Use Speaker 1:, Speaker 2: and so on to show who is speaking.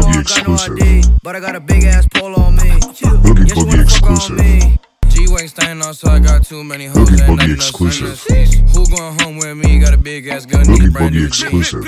Speaker 1: Boogie exclusive.
Speaker 2: But I got a big ass pole on me.
Speaker 1: Boogie Boogie exclusive.
Speaker 2: G-Wing staying outside, got too many hoes.
Speaker 1: Boogie Boogie exclusive.
Speaker 2: Who going home with me? Got a big ass gun.
Speaker 1: Boogie Boogie exclusive.